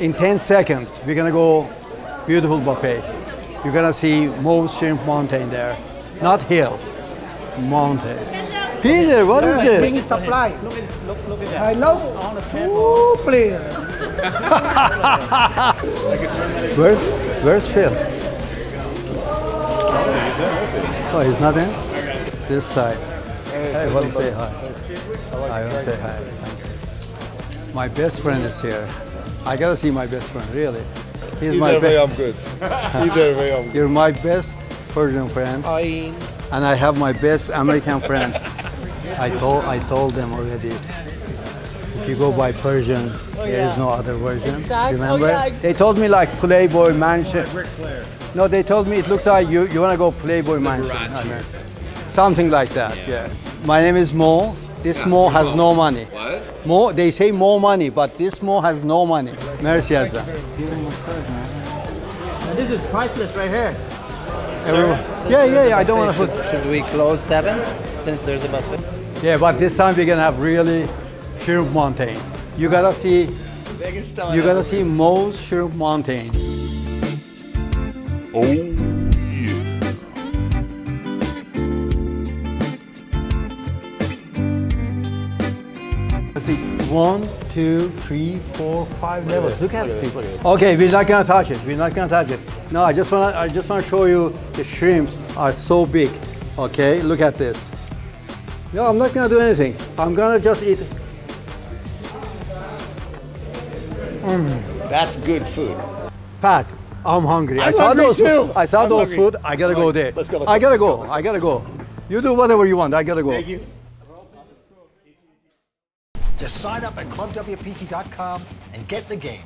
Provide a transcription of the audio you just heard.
In 10 seconds, we're gonna go beautiful buffet. You're gonna see Mo's Shrimp Mountain there. Not hill, mountain. Peter, what is Bring this? supply. Look at look, look at that. I love two players. Where's, where's Phil? Oh, he's not in? This side. Hey, want to say hi? I want to say hi. My best friend is here. I gotta see my best friend, really. He's my Either way, best. I'm good. Either way, I'm good. You're my best Persian friend, I and I have my best American friend. I told I told them already. If you go by Persian, oh, there is no other version. Oh, remember? They told me like Playboy Mansion. No, they told me it looks like you, you want to go Playboy Mansion. Something like that, yeah. My name is Mo. This Mo has no money. What? Mo, they say more money, but this Mo has no money. Merci Azza. This is priceless right here. Everyone. Yeah, yeah, yeah. I don't want to put. Should we close seven since there's about the Yeah, but this time we're gonna have really shrimp mountain. You gotta see. biggest You gotta see Mo's shrimp mountain. Oh, see. One, two, three, four, five levels. Look at look this. look at. Okay, we're not gonna touch it. We're not gonna touch it. No, I just wanna I just wanna show you the shrimps are so big. Okay, look at this. No, I'm not gonna do anything. I'm gonna just eat. Mm. That's good food. Pat, I'm hungry. I I'm saw hungry those too. food. I saw I'm those hungry. food. I gotta go there. Let's go, let's I gotta go. go, I gotta go. You do whatever you want. I gotta go. Thank you. Just sign up at clubwpt.com and get the game.